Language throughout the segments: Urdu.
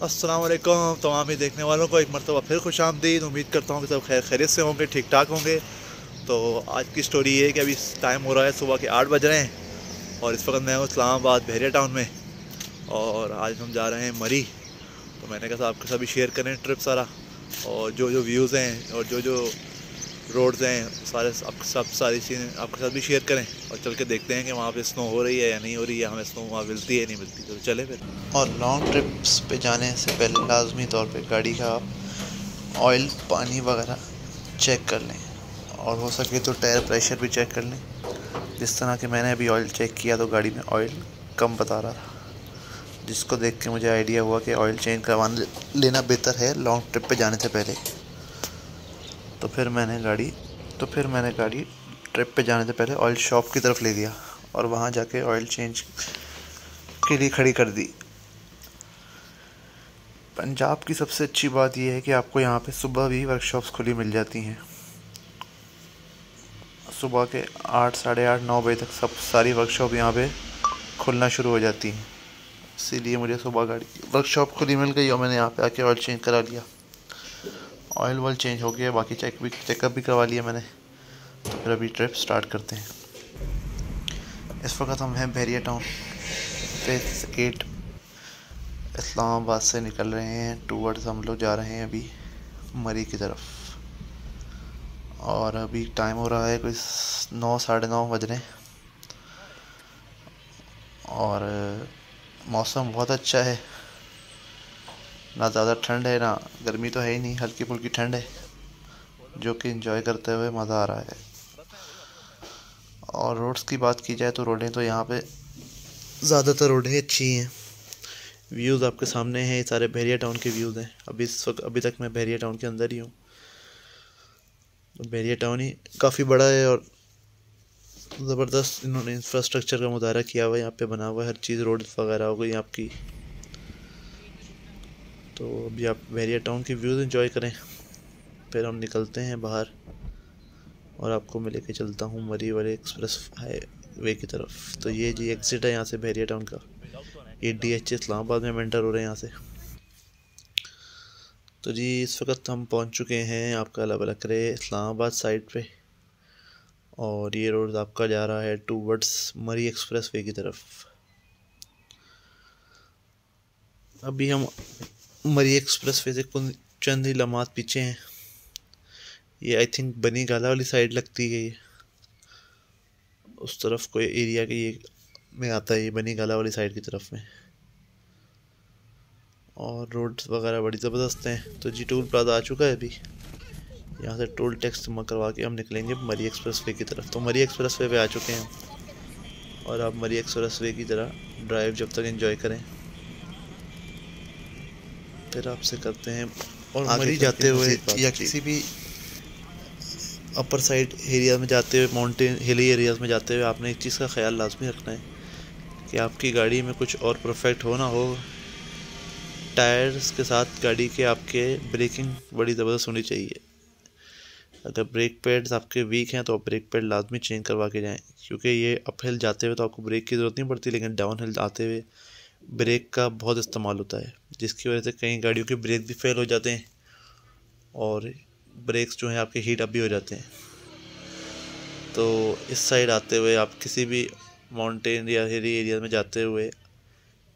السلام علیکم، تمام ہی دیکھنے والوں کو ایک مرتبہ پھر خوش آمدید۔ امید کرتا ہوں کہ سب خیر خیریت سے ہوں گے، ٹھیک ٹھاک ہوں گے۔ تو آج کی سٹوری یہ ہے کہ ابھی ٹائم ہو رہا ہے صبح کے آٹھ بج رہے ہیں اور اس وقت میں ہوں اسلام آباد بحریہ ٹاؤن میں۔ اور آج ہم جا رہے ہیں مری۔ تو میں نے کہا آپ کے ساتھ بھی شیئر کریں ٹرپ سارا۔ اور جو جو ویوز ہیں اور جو جو روڈز ہیں، سارے سب ساری چیزیں آپ کے ساتھ بھی شیئر کریں اور چل کے دیکھتے ہیں کہ وہاں پہ اسنو ہو رہی ہے یا نہیں ہو رہی ہے، ہمیں اسنو وہاں ملتی ہے نہیں ملتی، تو چلے پھر۔ اور لانگ ٹرپس پہ جانے سے پہلے لازمی طور پہ گاڑی کا آپ آئل پانی وغیرہ چیک کر لیں۔ اور ہو سکے تو ٹائر پریشر بھی چیک کر لیں۔ جس طرح کہ میں نے ابھی آئل چیک کیا تو گاڑی میں آئل کم بتا رہا تھا۔ جس کو دیکھ کے مجھے آئیڈیا ہوا کہ آئل چینج کروانا لینا بہتر ہے لانگ ٹرپ پہ جانے سے پہلے۔ تو پھر میں نے گاڑی تو پھر میں نے گاڑی ٹرپ پہ جانے سے پہلے آئل شاپ کی طرف لے دیا اور وہاں جا کے آئل چینج کے لیے کھڑی کر دی۔ پنجاب کی سب سے اچھی بات یہ ہے کہ آپ کو یہاں پہ صبح بھی ورک شاپس کھلی مل جاتی ہیں۔ صبح کے آٹھ ساڑھے آٹھ نو بجے تک سب ساری ورک شاپ یہاں پہ کھلنا شروع ہو جاتی ہیں۔ اسی لیے مجھے صبح گاڑی ورک شاپ کھلی مل گئی اور میں نے یہاں پہ آ کے آئل چینج کرا لیا۔ آئل وائل چینج ہو گیا باقی چیک بھی چیک اپ بھی کروا لیا میں نے۔ تو پھر ابھی ٹرپ سٹارٹ کرتے ہیں۔ اس وقت ہم ہیں بحریہ ٹاؤن۔ فیس ایٹ اسلام آباد سے نکل رہے ہیں۔ ٹورڈز ہم لوگ جا رہے ہیں ابھی مری کی طرف۔ اور ابھی ٹائم ہو رہا ہے کوئی نو ساڑھے نو بج رہے ہیں۔ اور موسم بہت اچھا ہے۔ نہ زیادہ ٹھنڈ ہے، نہ گرمی تو ہے ہی نہیں، ہلکی پھلکی ٹھنڈ ہے، جو کہ انجوائے کرتے ہوئے مزہ آ رہا ہے۔ اور روڈس کی بات کی جائے تو روڈیں تو یہاں پہ زیادہ تر روڈیں اچھی ہیں۔ ویوز آپ کے سامنے ہیں، یہ سارے بحریہ ٹاؤن کے ویوز ہیں۔ ابھی اس وقت، ابھی تک میں بحریہ ٹاؤن کے اندر ہی ہوں۔ بحریہ ٹاؤن ہی کافی بڑا ہے اور زبردست انہوں نے انفراسٹرکچر کا مظاہرہ کیا ہوا ہے، یہاں پہ بنا ہوا ہے، ہر چیز روڈ وغیرہ ہو گئی آپ کی تو ابھی آپ بحریہ ٹاؤن کی ویوز انجوائے کریں۔ پھر ہم نکلتے ہیں باہر اور آپ کو میں لے کے چلتا ہوں مری والے ایکسپریس ہائی وے کی طرف۔ تو یہ جی ایگزٹ ہے یہاں سے بحریہ ٹاؤن کا۔ یہ ڈی ایچ اسلام آباد میں مینٹر ہو رہے ہیں یہاں سے۔ تو جی اس وقت ہم پہنچ چکے ہیں آپ کا الگ الگ رہے اسلام آباد سائڈ پہ۔ اور یہ روڈ آپ کا جا رہا ہے towards Murree expressway کی طرف۔ ابھی ہم مری ایکسپریس وے سے چند ہی لمحات پیچھے ہیں۔ یہ آئی تھنک بنی گالا والی سائڈ لگتی ہے یہ۔ اس طرف کوئی ایریا کے یہ میں آتا ہے، یہ بنی گالا والی سائڈ کی طرف میں۔ اور روڈ وغیرہ بڑی زبردست ہیں۔ تو جی ٹول پلازا آ چکا ہے ابھی۔ یہاں سے ٹول ٹیکس جمع کروا کے ہم نکلیں گے مری ایکسپریس وے کی طرف۔ تو مری ایکسپریس وے پہ آ چکے ہیں۔ اور آپ مری ایکسپریس وے کی طرح ڈرائیو جب تک انجوائے کریں۔ پھر آپ سے کرتے ہیں اور مری جاتے ہوئے یا کسی بھی اپر سائڈ ایریا میں جاتے ہوئے ماؤنٹین ہلی ایریاز میں جاتے ہوئے آپ نے ایک چیز کا خیال لازمی رکھنا ہے کہ آپ کی گاڑی میں کچھ اور پرفیکٹ ہو نہ ہو ٹائرز کے ساتھ گاڑی کے آپ کے بریکنگ بڑی زبردست ہونی چاہیے۔ اگر بریک پیڈز آپ کے ویک ہیں تو آپ بریک پیڈ لازمی چینج کروا کے جائیں کیونکہ یہ اپ ہل جاتے ہوئے تو آپ کو بریک کی ضرورت نہیں پڑتی لیکن ڈاؤن ہل آتے ہوئے بریک کا بہت استعمال ہوتا ہے، جس کی وجہ سے کئی گاڑیوں کے بریک بھی فیل ہو جاتے ہیں اور بریکس جو ہیں آپ کے ہیٹ اپ بھی ہو جاتے ہیں۔ تو اس سائڈ آتے ہوئے آپ کسی بھی ماؤنٹین یا ہیری ایریا میں جاتے ہوئے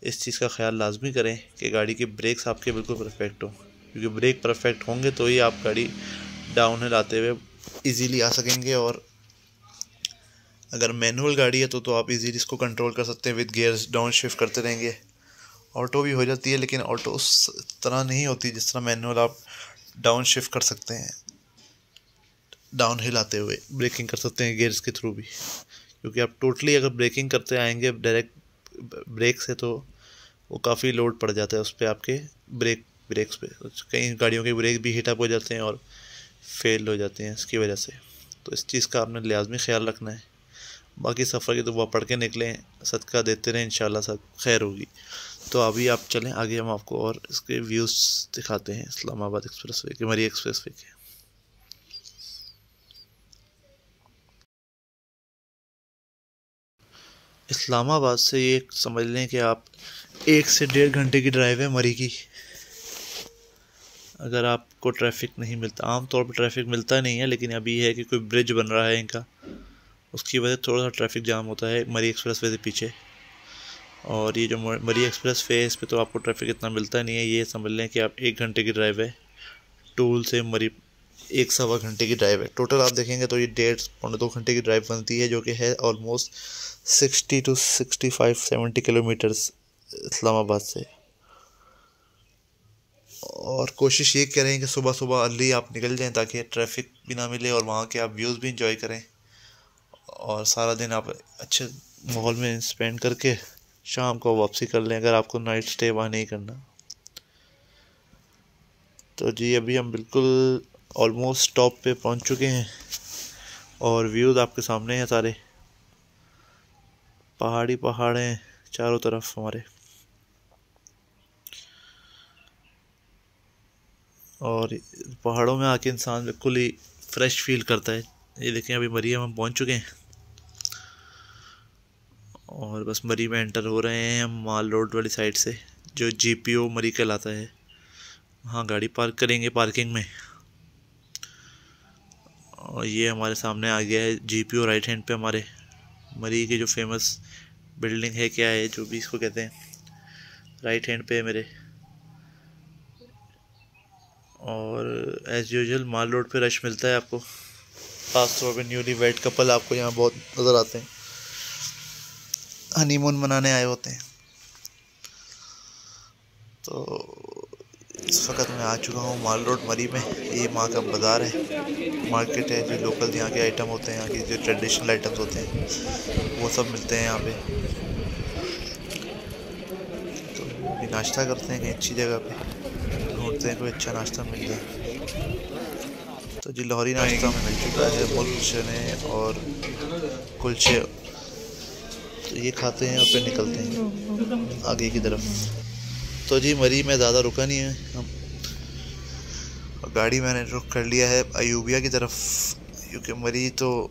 اس چیز کا خیال لازمی کریں کہ گاڑی کے بریکس آپ کے بالکل پرفیکٹ ہوں۔ کیونکہ بریک پرفیکٹ ہوں گے تو ہی آپ گاڑی ڈاؤن ہل آتے ہوئے ایزیلی آ سکیں گے اور اگر مینول گاڑی ہے تو تو آپ ایزیلی اس کو کنٹرول کر سکتے ہیں وتھ گیئرز ڈاؤن شفٹ کرتے رہیں گے۔ آٹو بھی ہو جاتی ہے لیکن آٹو اس طرح نہیں ہوتی جس طرح مینول آپ ڈاؤن شفٹ کر سکتے ہیں۔ ڈاؤن ہل آتے ہوئے بریکنگ کر سکتے ہیں گیئرس کے تھرو بھی۔ کیونکہ آپ ٹوٹلی اگر بریکنگ کرتے آئیں گے ڈائریکٹ بریک سے تو وہ کافی لوڈ پڑ جاتا ہے اس پہ آپ کے بریک بریکس پہ۔ کئی گاڑیوں کے بریک بھی ہیٹ اپ ہو جاتے ہیں اور فیل ہو جاتے ہیں اس کی وجہ سے۔ تو اس چیز کا آپ نے لازمی خیال رکھنا ہے۔ باقی سفر کی دعا پڑھ کے نکلیں صدقہ دیتے رہیں انشاءاللہ سب خیر ہوگی۔ تو ابھی آپ چلیں، آگے ہم آپ کو اور اس کے ویوز دکھاتے ہیں، اسلام آباد ایکسپریس وے کے، مری ایکسپریس وے کے۔ اسلام آباد سے یہ سمجھ لیں کہ آپ ایک سے ڈیڑھ گھنٹے کی ڈرائیو ہے مری کی۔ اگر آپ کو ٹریفک نہیں ملتا، عام طور پہ ٹریفک ملتا نہیں ہے، لیکن ابھی یہ ہے کہ کوئی برج بن رہا ہے ان کا۔ اس کی وجہ تھوڑا سا ٹریفک جام ہوتا ہے، مری ایکسپریس وے سے پیچھے۔ اور یہ جو مری ایکسپریس وے اس پہ تو آپ کو ٹریفک اتنا ملتا نہیں ہے۔ یہ سمجھ لیں کہ آپ ایک گھنٹے کی ڈرائیو ہے۔ ٹول سے مری ایک سوا گھنٹے کی ڈرائیو ہے۔ ٹوٹل آپ دیکھیں گے تو یہ ڈیڑھ پونے دو گھنٹے کی ڈرائیو بنتی ہے، جو کہ ہے almost sixty two sixty five seventy kilometres Islamabad سے۔ اور کوشش یہ کریں کہ صبح صبح ارلی آپ نکل جائیں تاکہ ٹریفک بھی نہ ملے اور وہاں کے آپ ویوز بھی انجوائے کریں۔ اور سارا دن آپ اچھے ماحول میں اسپینڈ کر کے شام کو واپسی کر لیں، اگر آپ کو نائٹ اسٹے وہاں نہیں کرنا۔ تو جی ابھی ہم بالکل آلموسٹ ٹاپ پہ پہنچ چکے ہیں اور ویوز آپ کے سامنے ہیں سارے۔ پہاڑی پہاڑ ہیں چاروں طرف ہمارے۔ اور پہاڑوں میں آ کے انسان بالکل ہی فریش فیل کرتا ہے۔ یہ دیکھیں ابھی مری ہم پہنچ چکے ہیں۔ اور بس مری میں انٹر ہو رہے ہیں ہم مال روڈ والی سائڈ سے، جو جی پی او مری کہلاتا ہے۔ وہاں گاڑی پارک کریں گے پارکنگ میں۔ اور یہ ہمارے سامنے آ گیا ہے جی پی او رائٹ ہینڈ پہ ہمارے۔ مری کے جو فیمس بلڈنگ ہے، کیا ہے، جو بھی اس کو کہتے ہیں۔ رائٹ ہینڈ پہ ہے میرے۔ اور ایز یوزل مال روڈ پہ رش ملتا ہے آپ کو۔ خاص طور پہ نیولی ویڈ کپل آپ کو یہاں بہت نظر آتے ہیں۔ ہنی مون منانے آئے ہوتے ہیں۔ تو اس وقت میں آ چکا ہوں۔ مال روڈ مری میں یہ ماں کا بازار ہے۔ مارکیٹ ہے۔ جو لوکل یہاں کے آئٹم ہوتے ہیں، یہاں کے جو ٹریڈیشنل آئٹمس ہوتے ہیں، وہ سب ملتے ہیں یہاں پہ۔ تو ناشتہ کرتے ہیں، کہیں اچھی جگہ پہ۔ ڈھونڈتے ہیں، کوئی اچھا ناشتہ مل جائے۔ تو جی لاہوری ناشتہ میں مل چکا ہے، ملک چنے اور کلچے۔ تو یہ کھاتے ہیں اور پھر نکلتے ہیں آگے کی طرف۔ تو جی مری، میں زیادہ رکا نہیں ہے۔ ہم گاڑی میں نے رخ کر لیا ہے ایوبیا کی طرف، کیونکہ مری تو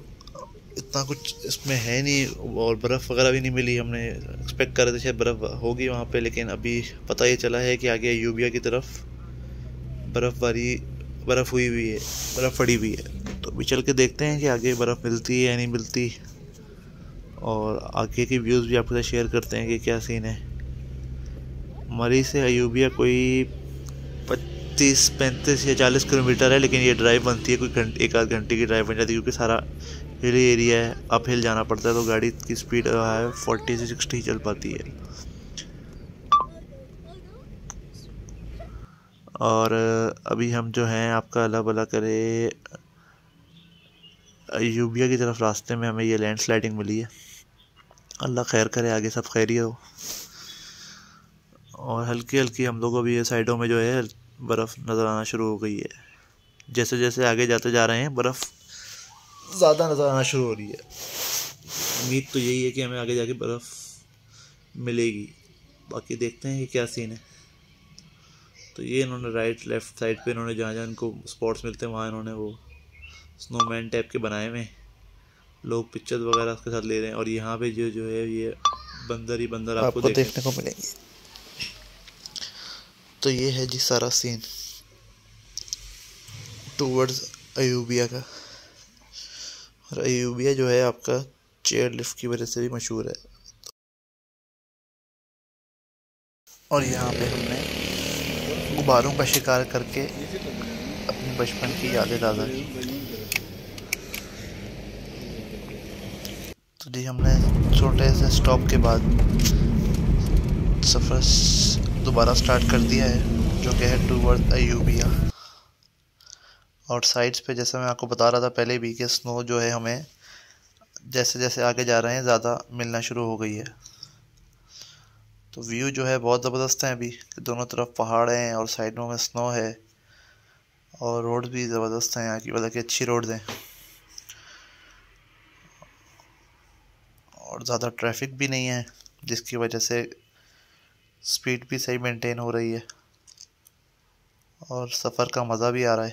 اتنا کچھ اس میں ہے نہیں اور برف وغیرہ بھی نہیں ملی۔ ہم نے ایکسپیکٹ کر رہے تھے شاید برف ہوگی وہاں پہ، لیکن ابھی پتہ یہ چلا ہے کہ آگے ایوبیا کی طرف برف باری برف ہوئی ہوئی ہے، برف پڑی ہوئی ہے۔ تو ابھی چل کے دیکھتے ہیں کہ آگے برف ملتی ہے یا نہیں ملتی۔ اور آگے کی ویوز بھی آپ کے ساتھ شیئر کرتے ہیں کہ کیا سین ہے۔ مری سے ایوبیا کوئی پچیس، پینتیس یا چالیس کلو میٹر ہے، لیکن یہ ڈرائیو بنتی ہے، کوئی گھنٹے ایک آدھ گھنٹے کی ڈرائیو بن جاتی ہے، کیونکہ سارا ہلی ایریا ہے اپ ہل جانا پڑتا ہے، تو گاڑی کی اسپیڈ ہے فورٹی سے سکسٹی چل پاتی ہے۔ اور ابھی ہم جو ہیں، آپ کا اللہ بلا کرے، ایوبیا کی طرف راستے میں ہمیں یہ لینڈ سلائڈنگ ملی ہے۔ اللہ خیر کرے، آگے سب خیریت ہو۔ اور ہلکی ہلکی ہم لوگوں بھی یہ سائڈوں میں جو ہے، برف نظر آنا شروع ہو گئی ہے۔ جیسے جیسے آگے جاتے جا رہے ہیں، برف زیادہ نظر آنا شروع ہو رہی ہے۔ امید تو یہی ہے کہ ہمیں آگے جا کے برف ملے گی۔ باقی دیکھتے ہیں کہ کیا سین ہے۔ تو یہ انہوں نے رائٹ لیفٹ سائڈ پہ انہوں نے جہاں جہاں ان کو اسپاٹس ملتے ہیں وہاں انہوں نے وہ اسنو مین ٹائپ کے بنائے ہوئے لوگ پکچر وغیرہ اس کے ساتھ لے رہے ہیں اور یہاں پہ جو جو ہے یہ بندر ہی بندر آپ کو دیکھنے کو ملیں گے۔ تو یہ ہے جی سارا سین ٹورڈز ایوبیا کا۔ اور ایوبیا جو ہے آپ کا چیئر لفٹ کی وجہ سے بھی مشہور ہے۔ اور یہاں پہ ہم نے غباروں کا شکار کر کے اپنی بچپن کی یادیں تازہ کی۔ تو جی ہم نے چھوٹے سے سٹاپ کے بعد سفر دوبارہ سٹارٹ کر دیا ہے، جو کہ ہے ٹوورڈ ایوبیا۔ اور سائڈس پہ، جیسا میں آپ کو بتا رہا تھا پہلے بھی، کہ سنو جو ہے ہمیں جیسے جیسے آگے جا رہے ہیں، زیادہ ملنا شروع ہو گئی ہے۔ تو ویو جو ہے بہت زبردست ہیں ابھی دونوں طرف پہاڑ ہیں اور سائڈوں میں سنو ہے اور روڈ بھی زبردست ہیں، یہاں کی وجہ کہ اچھی روڈز ہیں۔ اور زیادہ ٹریفک بھی نہیں ہے، جس کی وجہ سے سپیڈ بھی صحیح مینٹین ہو رہی ہے اور سفر کا مزہ بھی آ رہا ہے۔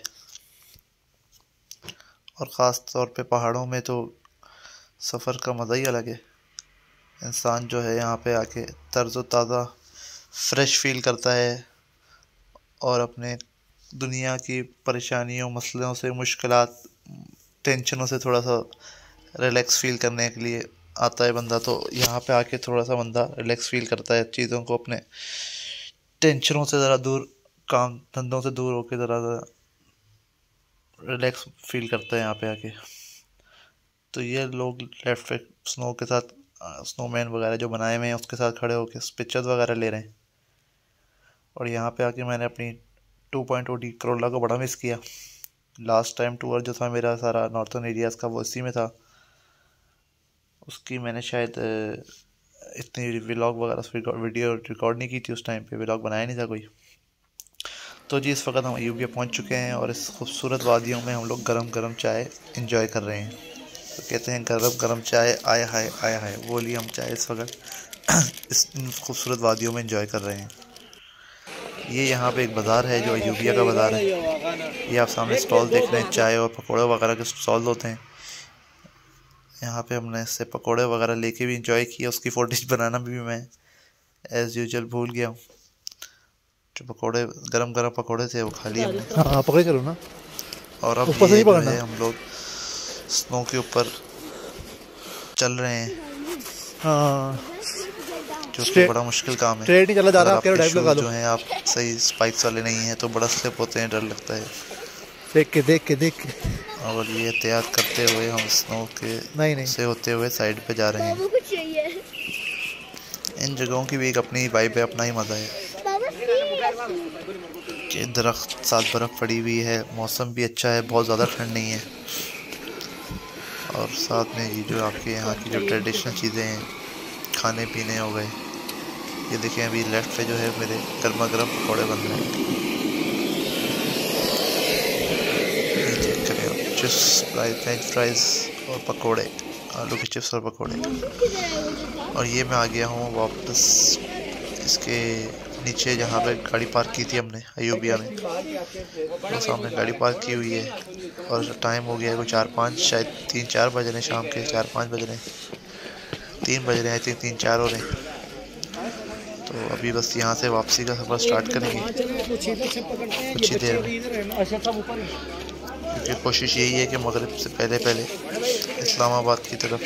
اور خاص طور پہ پہاڑوں میں تو سفر کا مزہ ہی الگ ہے۔ انسان جو ہے یہاں پہ آ کے طرز و تازہ فریش فیل کرتا ہے اور اپنے دنیا کی پریشانیوں، مسئلوں سے، مشکلات، ٹینشنوں سے تھوڑا سا ریلیکس فیل کرنے کے لیے آتا ہے بندہ تو یہاں پہ آ کے تھوڑا سا بندہ ریلیکس فیل کرتا ہے چیزوں کو اپنے ٹینشنوں سے ذرا دور، کام دھندوں سے دور ہو کے ذرا ذرا ریلیکس فیل کرتا ہے یہاں پہ آ کے تو یہ لوگ لیفٹ سنو کے ساتھ سنو مین وغیرہ جو بنائے ہوئے ہیں، اس کے ساتھ کھڑے ہو کے پکچرز وغیرہ لے رہے ہیں۔ اور یہاں پہ آ کے میں نے اپنی two point O D Corolla کو بڑا مس کیا۔ لاسٹ ٹائم ٹور جو تھا میرا سارا نارتھن ایریاز کا، وہ اسی میں تھا۔ اس کی میں نے شاید اتنی ولاگ وغیرہ ویڈیو ریکارڈ نہیں کی تھی اس ٹائم پہ ولاگ بنایا نہیں تھا کوئی۔ تو جی اس وقت ہم ایوبیا پہنچ چکے ہیں اور اس خوبصورت وادیوں میں ہم لوگ گرم گرم چائے انجوائے کر رہے ہیں۔ تو کہتے ہیں گرم گرم چائے آئے ہائے آئے ہائے وہ لیے ہم چائے اس وقت اس خوبصورت وادیوں میں انجوائے کر رہے ہیں۔ یہ یہاں پہ ایک بازار ہے جو ایوبیا کا بازار ہے۔ یہ آپ سامنے سٹال دیکھ رہے ہیں چائے اور پکوڑے وغیرہ کے سٹال ہوتے ہیں۔ یہاں پہ ہم نے اس سے پکوڑے وغیرہ لے کے بھی انجوائے کیا اس کی فوٹیج بنانا بھی میں ایز یوزل بھول گیا ہوں۔ جو پکوڑے گرم گرم پکوڑے تھے وہ کھا لیے ہم نے۔ ہاں پکڑے کرو نا۔ اور اب ہم لوگ سنو کے اوپر چل رہے ہیں۔ ہاں جو کہ Straight- بڑا مشکل کام ہے۔ اسٹریٹ نہیں چلا جا رہا آپ کہہ کے ڈائیو لگا دو۔ جو ہیں آپ صحیح اسپائکس والے نہیں ہیں تو بڑا سلپ ہوتے ہیں ڈر لگتا ہے۔ دیکھ کے دیکھ کے دیکھ کے۔ اور یہ احتیاط کرتے ہوئے ہم سنو کے نہیں نہیں۔ سے ہوتے ہوئے سائڈ پہ جا رہے ہیں۔ ان جگہوں کی بھی ایک اپنی وائب ہے اپنا ہی مزہ ہے۔ کہ درخت ساتھ برف پڑی ہوئی ہے موسم بھی اچھا ہے بہت زیادہ ٹھنڈ نہیں ہے۔ اور ساتھ میں یہ جو آپ کے یہاں کی جو ٹریڈیشنل چیزیں ہیں، کھانے پینے ہو گئے، یہ دیکھیں ابھی لیفٹ پہ جو ہے میرے گرما گرم پکوڑے بن رہے ہیں۔ یہ چیک کریں آپ چپس فرائز فرینچ فرائز اور پکوڑے، آلو کے چپس اور پکوڑے۔ اور یہ میں آ گیا ہوں واپس اس کے نیچے جہاں پہ گاڑی پارک کی تھی ہم نے، ایوبیا میں۔ وہ سامنے گاڑی پارک کی ہوئی ہے۔ اور ٹائم ہو گیا ہے کوئی چار پانچ، شاید تین چار بج رہے ہیں شام کے، چار پانچ بج رہے ہیں۔ تین بج رہے ہیں، تین تین چار ہو رہے ہیں۔ تو ابھی بس یہاں سے واپسی کا سفر سٹارٹ کریں گے۔ کچھ ہی دیر میں۔ کیونکہ کوشش یہی ہے کہ مغرب سے پہلے پہلے اسلام آباد کی طرف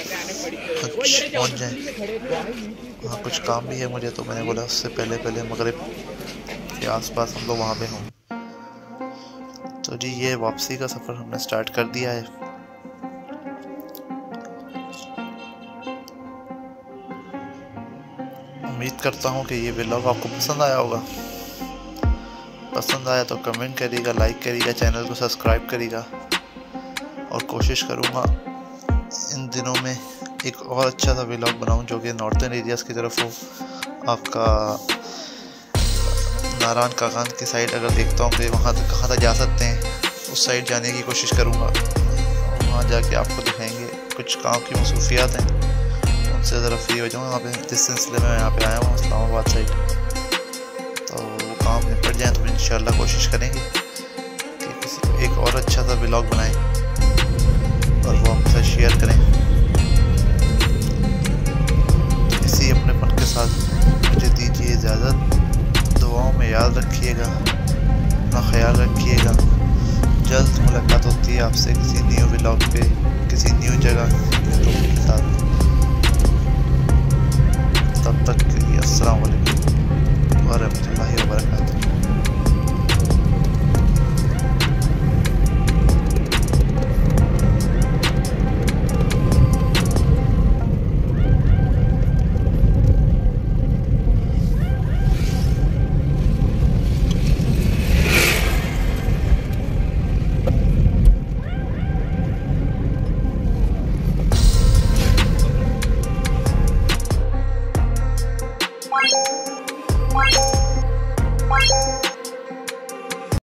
کچھ پہنچ جائیں۔ وہاں کچھ کام بھی ہے مجھے، تو میں نے بولا اس سے پہلے پہلے مغرب کے آس پاس ہم لوگ وہاں پہ ہوں۔ تو جی یہ واپسی کا سفر ہم نے سٹارٹ کر دیا ہے۔ امید کرتا ہوں کہ یہ ولاگ آپ کو پسند آیا ہوگا۔ پسند آیا تو کمنٹ کریے گا لائک کریے گا چینل کو سبسکرائب کریے گا اور کوشش کروں گا ان دنوں میں ایک اور اچھا سا ولاگ بناؤں جو کہ نارتھن ایریاز کی طرف ہو۔ آپ کا ناران کاغان کی سائڈ اگر دیکھتا ہوں کہ وہاں تک کہاں تک جا سکتے ہیں، اس سائڈ جانے کی کوشش کروں گا۔ وہاں جا کے آپ کو دکھائیں گے۔ کچھ کام کی مصروفیات ہیں، ان سے ذرا فری ہو جاؤں۔ یہاں پہ جس سلسلے میں یہاں پہ آیا ہوں، اسلام آباد سائڈ تو وہ کام نپٹ جائیں تو ان شاء اللہ کوشش کریں گے کہ کسی ایک اور اچھا سا ولاگ بنائیں اور وہ ہم سے شیئر کریں۔